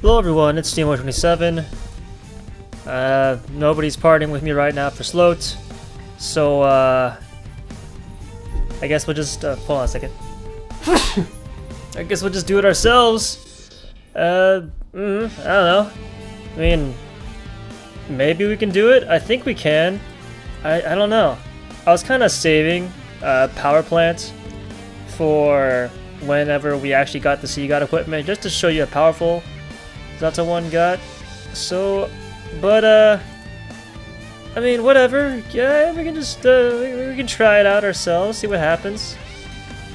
Hello everyone, it's Steam127. Uh, nobody's partying with me right now for Slote, so uh, I guess we'll just, uh, hold on a second. I guess we'll just do it ourselves. Uh, mm, I don't know. I mean, maybe we can do it? I think we can. I, I don't know. I was kind of saving uh, power plants for whenever we actually got the Sea God equipment, just to show you how powerful Zato 1 got. So, but, uh, I mean, whatever. Yeah, we can just, uh, we, we can try it out ourselves, see what happens.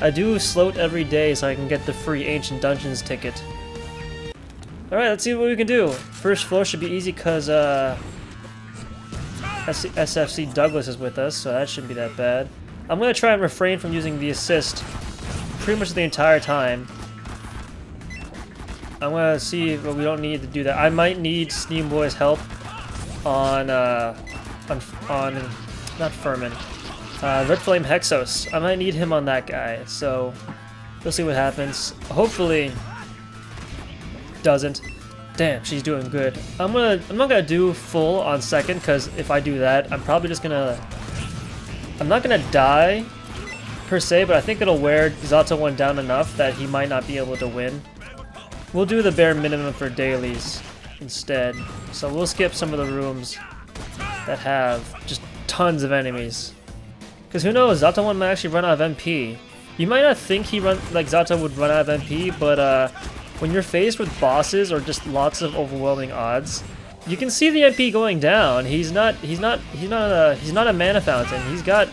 I do Slote every day so I can get the free Ancient Dungeons ticket. Alright, let's see what we can do. First floor should be easy because, uh, SFC Douglas is with us, so that shouldn't be that bad. I'm going to try and refrain from using the assist pretty much the entire time. I'm to see if we don't need to do that. I might need Steam Boy's help on, uh, on, on not Furman, uh, Red Flame Hexos. I might need him on that guy, so we'll see what happens. Hopefully doesn't. Damn, she's doing good. I'm gonna, I'm not gonna do full on second, because if I do that, I'm probably just gonna, I'm not gonna die, per se, but I think it'll wear Zato 1 down enough that he might not be able to win. We'll do the bare minimum for dailies instead. So we'll skip some of the rooms that have just tons of enemies. Because who knows, Zato 1 might actually run out of MP. You might not think he run like Zato would run out of MP, but uh, when you're faced with bosses or just lots of overwhelming odds, you can see the MP going down. He's not he's not he's not a he's not a mana fountain. He's got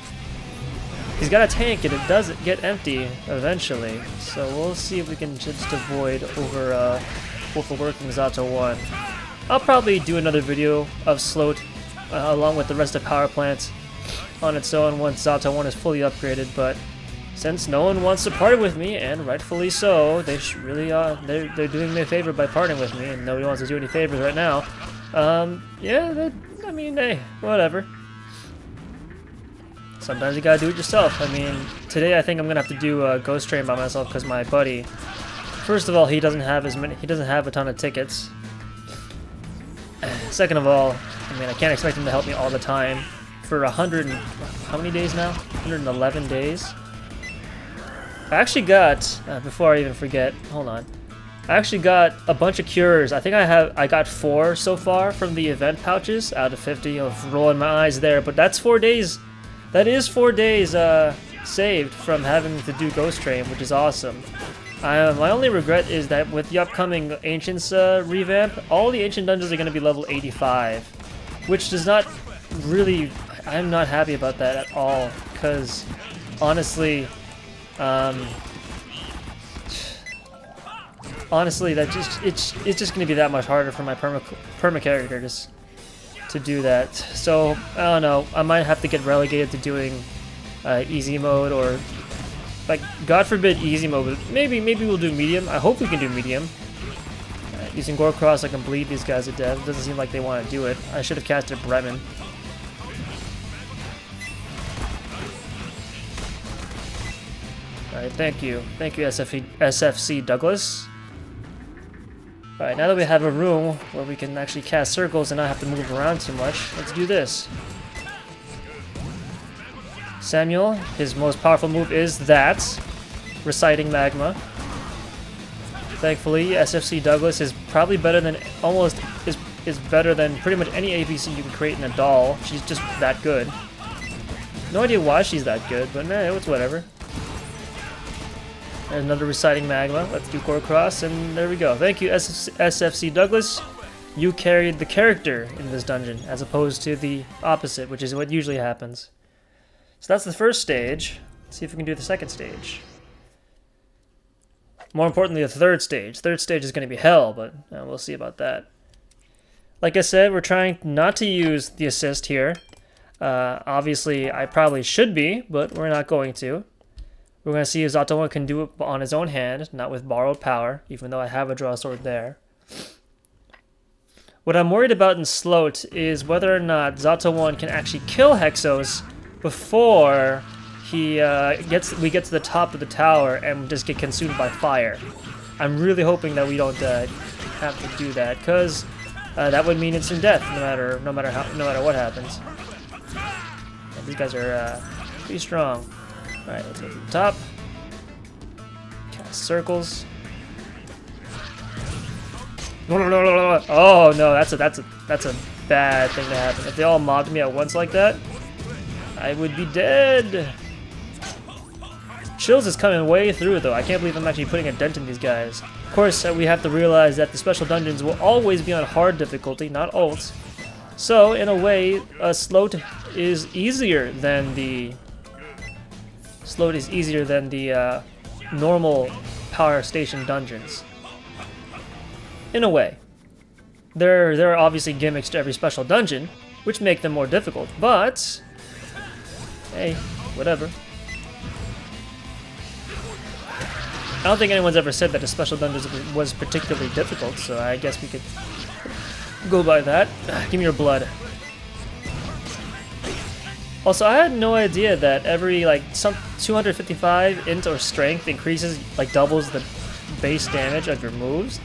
he's got a tank and it does get empty eventually. So we'll see if we can just avoid over uh overworking Zato 1. I'll probably do another video of Slote uh, along with the rest of Power Plant on its own once Zato 1 is fully upgraded, but since no one wants to party with me, and rightfully so, they really are, they're, they're doing me a favor by partying with me, and nobody wants to do any favors right now. Um, yeah, I mean, hey, whatever. Sometimes you gotta do it yourself. I mean, today I think I'm gonna have to do a Ghost Train by myself because my buddy, first of all, he doesn't have as many, he doesn't have a ton of tickets. Second of all, I mean, I can't expect him to help me all the time for a hundred, how many days now? 111 days. I actually got, uh, before I even forget, hold on. I actually got a bunch of cures. I think I have, I got four so far from the event pouches out of 50 of rolling my eyes there, but that's four days, that is four days uh, saved from having to do Ghost Train, which is awesome. Uh, my only regret is that with the upcoming Ancients uh, revamp, all the Ancient Dungeons are going to be level 85, which does not really, I'm not happy about that at all, because honestly, um, honestly, that just it's it's just gonna be that much harder for my perma perma character just to do that. So I don't know. I might have to get relegated to doing uh, easy mode or like God forbid easy mode. Maybe maybe we'll do medium. I hope we can do medium. Uh, using Cross, I can bleed these guys to death. Doesn't seem like they want to do it. I should have casted Bremen. Alright, thank you. Thank you, SFC Douglas. Alright, now that we have a room where we can actually cast circles and not have to move around too much, let's do this. Samuel, his most powerful move is that, reciting magma. Thankfully, SFC Douglas is probably better than, almost, is, is better than pretty much any APC you can create in a doll. She's just that good. No idea why she's that good, but nah, it's whatever. Another reciting magma. Let's do gore cross, and there we go. Thank you, SFC Douglas. You carried the character in this dungeon, as opposed to the opposite, which is what usually happens. So that's the first stage. Let's see if we can do the second stage. More importantly, the third stage. Third stage is going to be hell, but uh, we'll see about that. Like I said, we're trying not to use the assist here. Uh, obviously, I probably should be, but we're not going to. We're going to see if Zato 1 can do it on his own hand, not with borrowed power, even though I have a draw sword there. What I'm worried about in Slote is whether or not Zato 1 can actually kill Hexos before he uh, gets we get to the top of the tower and just get consumed by fire. I'm really hoping that we don't uh, have to do that, because uh, that would mean instant death, no matter no matter how no matter what happens. Yeah, these guys are uh, pretty strong. All right, let's go to the top. Cast circles. Oh no, that's a that's a that's a bad thing to happen. If they all mobbed me at once like that, I would be dead. Chills is coming way through though. I can't believe I'm actually putting a dent in these guys. Of course, uh, we have to realize that the special dungeons will always be on hard difficulty, not ult. So, in a way, a Slote is easier than the... Slote is easier than the uh, normal power station dungeons. In a way. There, there are obviously gimmicks to every special dungeon, which make them more difficult, but... Hey, whatever. I don't think anyone's ever said that a special dungeon was particularly difficult, so I guess we could go by that. Give me your blood. Also, I had no idea that every, like, some 255 int or strength increases, like, doubles the base damage of your moves.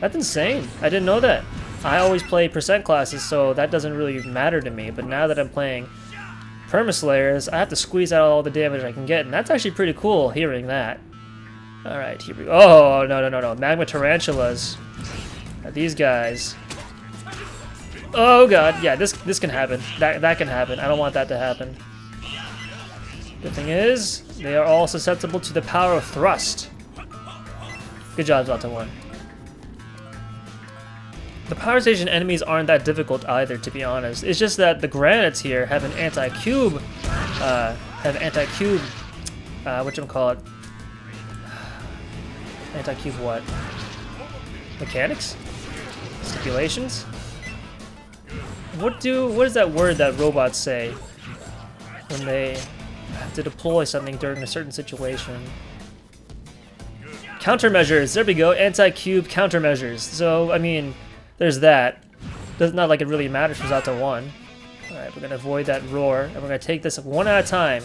That's insane. I didn't know that. I always play percent classes, so that doesn't really matter to me, but now that I'm playing Permaslayers, I have to squeeze out all the damage I can get, and that's actually pretty cool hearing that. Alright, here we go. Oh, no, no, no, no. Magma Tarantulas. these guys. Oh, God. Yeah, this this can happen. That, that can happen. I don't want that to happen. Good thing is, they are all susceptible to the power of thrust. Good job, Zato 1. The power station enemies aren't that difficult either, to be honest. It's just that the granites here have an anti-cube, uh, have anti-cube, uh, whatchamacallit, Anti-cube what? Mechanics? Stipulations? What do what is that word that robots say when they have to deploy something during a certain situation? Countermeasures, there we go, anti-cube countermeasures. So, I mean, there's that. Does not like it really matters for Zato 1. Alright, we're gonna avoid that roar, and we're gonna take this one at a time.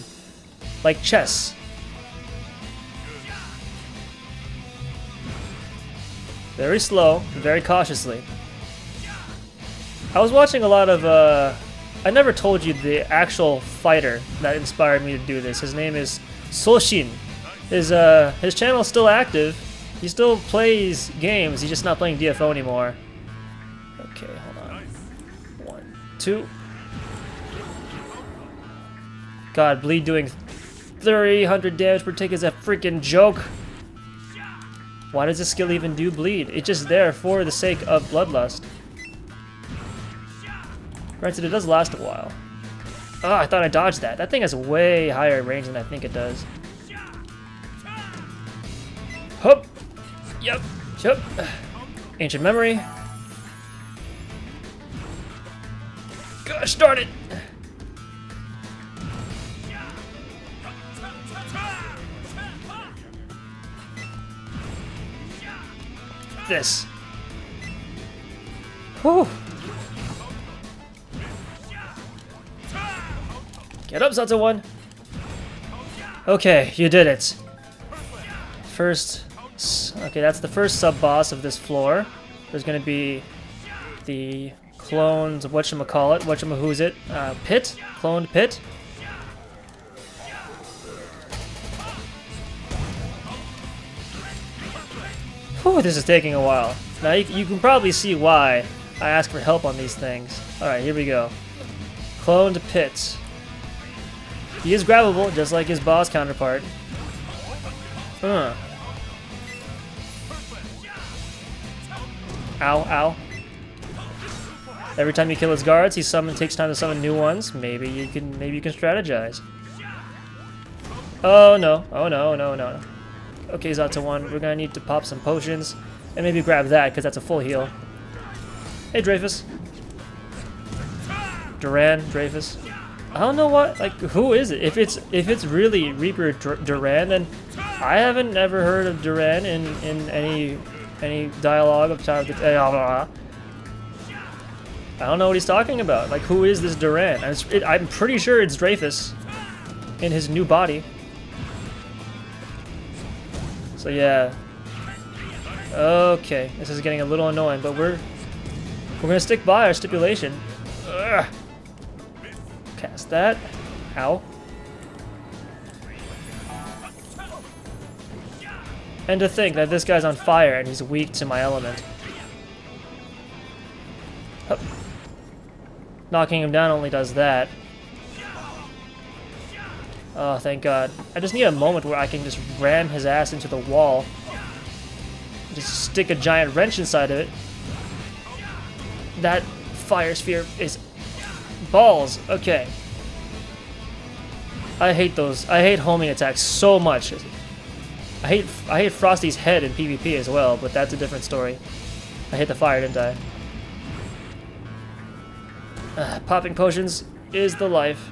Like chess. Very slow, very cautiously. I was watching a lot of, uh, I never told you the actual fighter that inspired me to do this. His name is Soshin. His, uh, his channel is still active. He still plays games, he's just not playing DFO anymore. Okay, hold on. One, two. God, Bleed doing 300 damage per tick is a freaking joke. Why does this skill even do bleed? It's just there for the sake of bloodlust. Granted, it does last a while. Oh, I thought I dodged that. That thing has way higher range than I think it does. Hup! Yep, yep. Ancient memory. Gosh darn it! this. Whew. Get up, Zato 1. Okay, you did it. First, okay, that's the first sub-boss of this floor. There's gonna be the clones, of whatchamacallit, whatchamahoo's it, uh, pit, cloned pit. Whew, this is taking a while. Now, you, you can probably see why I ask for help on these things. Alright, here we go. Cloned Pit. He is grabbable, just like his boss counterpart. Huh. Ow, ow. Every time you kill his guards, he summon takes time to summon new ones. Maybe you can maybe you can strategize. Oh no, oh no, no, no. Okay, Zato 1, we're gonna need to pop some potions. And maybe grab that, because that's a full heal. Hey, Dreyfus. Duran, Dreyfus. I don't know what, like, who is it? If it's if it's really Reaper Duran, then I haven't ever heard of Duran in, in any any dialogue of of the... Eh, I don't know what he's talking about. Like, who is this Duran? I'm pretty sure it's Dreyfus in his new body. So yeah. Okay, this is getting a little annoying, but we're we're gonna stick by our stipulation. Ugh. That. Ow. And to think that this guy's on fire and he's weak to my element. Hup. Knocking him down only does that. Oh, thank God. I just need a moment where I can just ram his ass into the wall. Just stick a giant wrench inside of it. That fire sphere is balls. Okay. I hate those. I hate homing attacks so much. I hate I hate Frosty's head in PvP as well, but that's a different story. I hit the fire, didn't I? Uh, popping potions is the life.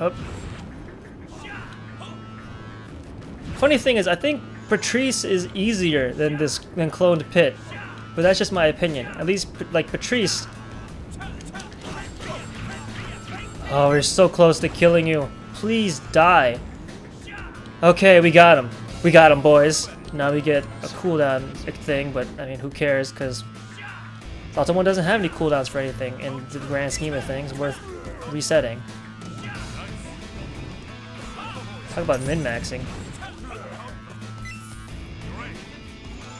Up. Funny thing is, I think Patrice is easier than this than cloned Pit, but that's just my opinion. At least, like Patrice. Oh, we're so close to killing you. Please die. Okay, we got him. We got him, boys. Now we get a cooldown thing, but I mean, who cares? Because 1 doesn't have any cooldowns for anything in the grand scheme of things worth resetting. Talk about min-maxing.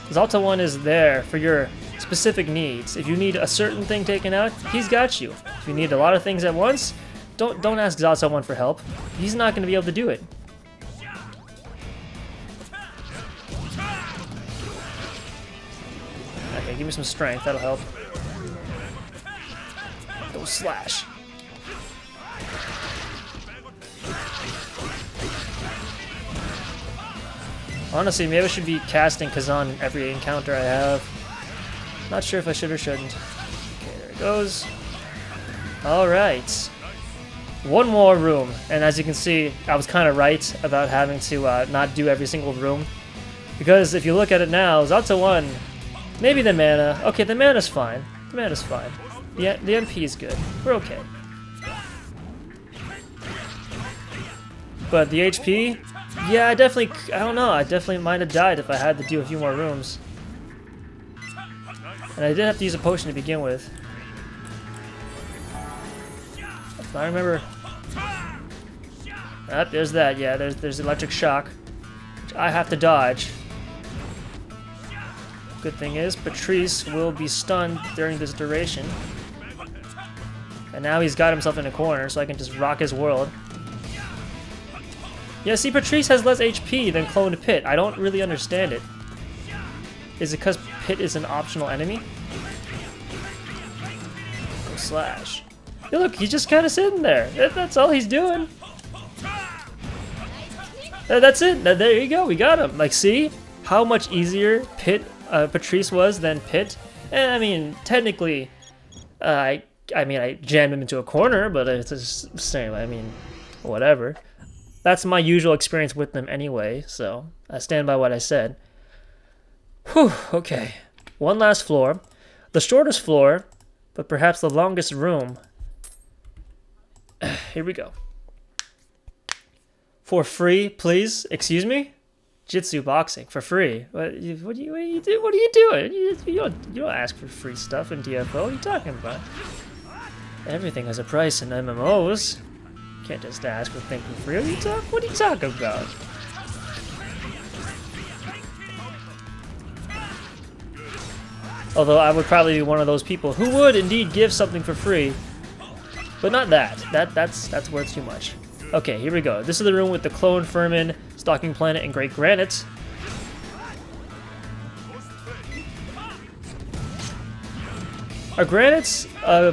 Zato 1 is there for your specific needs. If you need a certain thing taken out, he's got you. If you need a lot of things at once, don't don't ask Zato 1 for help. He's not going to be able to do it. Okay, give me some strength. That'll help. Go slash. Honestly, maybe I should be casting Kazan every encounter I have. Not sure if I should or shouldn't. Okay, there it goes. Alright. One more room, and as you can see, I was kind of right about having to uh, not do every single room. Because if you look at it now, Zato 1, maybe the mana. Okay, the mana's fine. The mana's fine. The, the MP is good. We're okay. But the HP, yeah, I definitely, I don't know, I definitely might have died if I had to do a few more rooms. And I did have to use a potion to begin with. I remember... There's that, yeah, there's, there's electric shock. I have to dodge. Good thing is, Patrice will be stunned during this duration. And now he's got himself in a corner, so I can just rock his world. Yeah, see, Patrice has less HP than cloned Pit. I don't really understand it. Is it because Pit is an optional enemy? Go slash. Look, he's just kind of sitting there. That's all he's doing. That's it. There you go. We got him. Like, see how much easier Pit uh, Patrice was than Pit? And I mean, technically, uh, I I mean, I jammed him into a corner, but it's the same. I mean, whatever. That's my usual experience with them anyway, so I stand by what I said. Whew, okay. One last floor. The shortest floor, but perhaps the longest room. Here we go. For free, please? Excuse me? Jitsu boxing for free. What, what do you what do you do? What are you doing? You, you, don't you don't ask for free stuff in DFO. What are you talking about? Everything has a price in MMOs. Can't just ask for things for free. What are you, talk what are you talking about? Although I would probably be one of those people who would indeed give something for free, but not that. That that's that's worth too much. Okay, here we go. This is the room with the clone Furman, Stalking Planet, and Great Granite. Are granites a,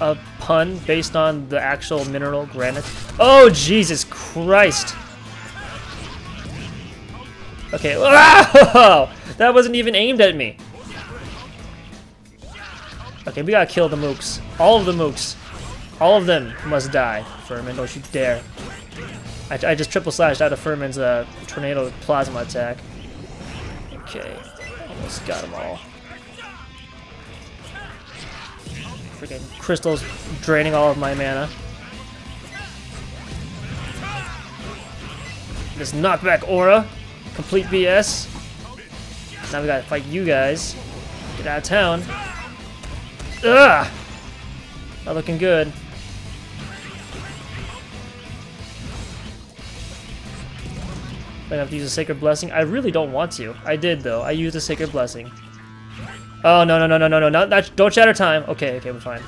a pun based on the actual mineral granite? Oh, Jesus Christ! Okay, wow! That wasn't even aimed at me. Okay, we gotta kill the mooks. All of the mooks. All of them must die. Furman, don't you dare. I, I just triple slashed out of Furman's uh, tornado plasma attack. Okay, almost got them all. Freaking crystals draining all of my mana. This knockback aura Complete BS. Now we gotta fight you guys. Get out of town. Ugh! Not looking good. I have to use a Sacred Blessing. I really don't want to. I did, though. I used a Sacred Blessing. Oh, no, no, no, no, no, no. Not, not, don't shatter time. Okay, okay, we're fine.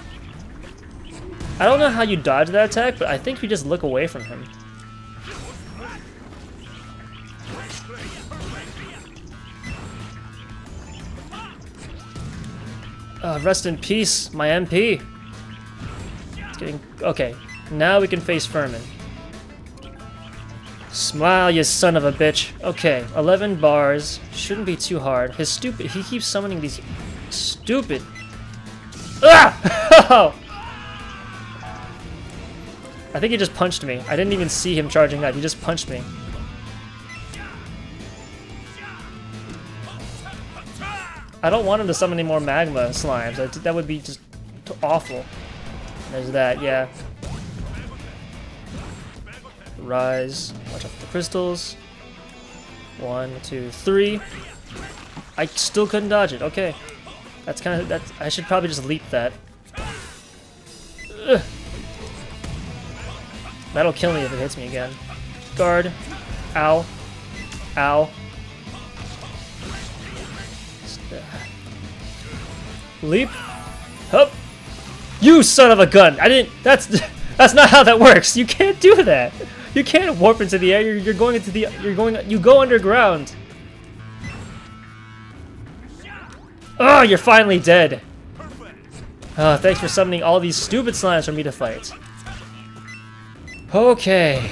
I don't know how you dodge that attack, but I think you just look away from him. Uh, rest in peace, my MP. It's getting... Okay, now we can face Furman. Smile, you son of a bitch. Okay, 11 bars. Shouldn't be too hard. His stupid... He keeps summoning these... Stupid... Ah! I think he just punched me. I didn't even see him charging that. He just punched me. I don't want him to summon any more magma slimes. That would be just awful. There's that, yeah. Rise. Watch out for the crystals. One, two, three. I still couldn't dodge it. Okay. That's kind of... That's, I should probably just leap that. Ugh. That'll kill me if it hits me again. Guard. Ow. Ow. Leap. Hup. You son of a gun! I didn't. That's that's not how that works. You can't do that. You can't warp into the air. You're, you're going into the. You're going. You go underground. Oh, you're finally dead. Oh, thanks for summoning all these stupid slimes for me to fight. Okay.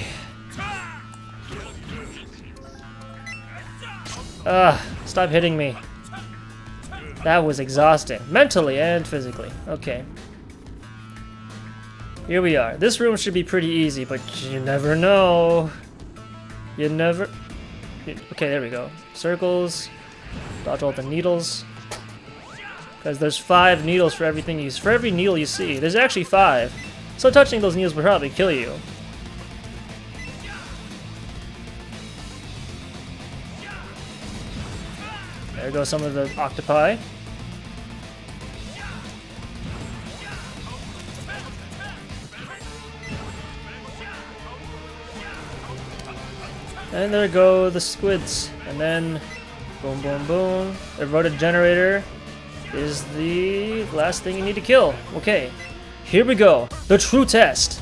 Ah, stop hitting me. That was exhausting, mentally and physically. Okay. Here we are. This room should be pretty easy, but you never know. You never... Okay, there we go. Circles. Dodge all the needles. Because there's five needles for everything you... For every needle you see. There's actually five. So touching those needles will probably kill you. There go some of the octopi. And there go the squids. And then, boom, boom, boom. The rotor generator is the last thing you need to kill. Okay, here we go. The true test.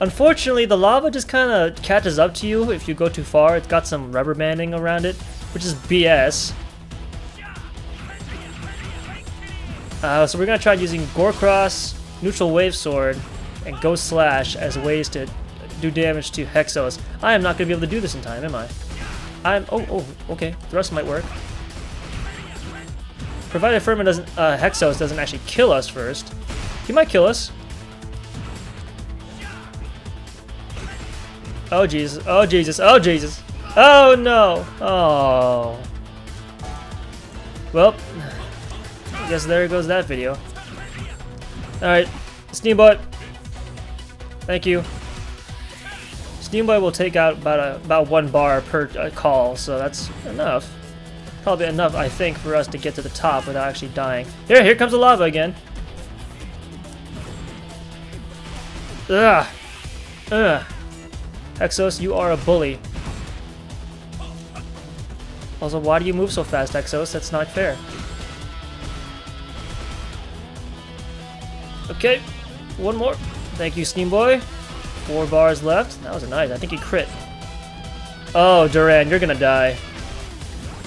Unfortunately, the lava just kind of catches up to you if you go too far. It's got some rubber banding around it, which is BS. Uh, so we're going to try using Gorecross, Neutral Wave Sword, and Ghost Slash as ways to do damage to Hexos. I am not going to be able to do this in time, am I? I'm... Oh, oh, okay. The rest might work. Provided Furman doesn't... Uh, Hexos doesn't actually kill us first. He might kill us. Oh, Jesus. Oh, Jesus. Oh, Jesus. Oh, no. Oh. Well, I guess there goes that video. Alright, Steamboy. Thank you. Steamboy will take out about a, about one bar per uh, call, so that's enough. Probably enough, I think, for us to get to the top without actually dying. Here, here comes the lava again. Ugh. Ugh. Hexos, you are a bully. Also, why do you move so fast, Hexos? That's not fair. Okay, one more. Thank you, Steam Boy. Four bars left. That was a nice. I think he crit. Oh, Duran, you're gonna die.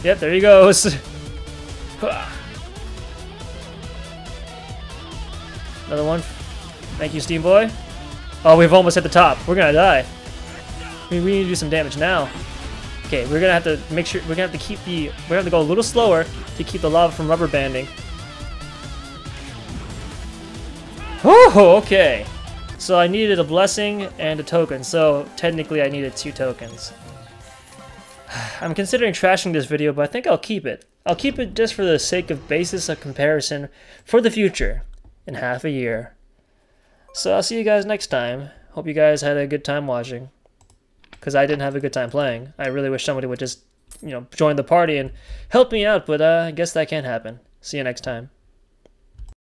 Yep, there he goes. Another one. Thank you, Steam Boy. Oh, we've almost hit the top. We're gonna die. Mean, we need to do some damage now. Okay, we're gonna have to make sure we're gonna have to keep the we're gonna have to go a little slower to keep the lava from rubber banding. Oh, okay. So I needed a blessing and a token, so technically I needed two tokens. I'm considering trashing this video, but I think I'll keep it. I'll keep it just for the sake of basis of comparison for the future in half a year. So I'll see you guys next time. Hope you guys had a good time watching. Because I didn't have a good time playing. I really wish somebody would just you know, join the party and help me out, but uh, I guess that can't happen. See you next time.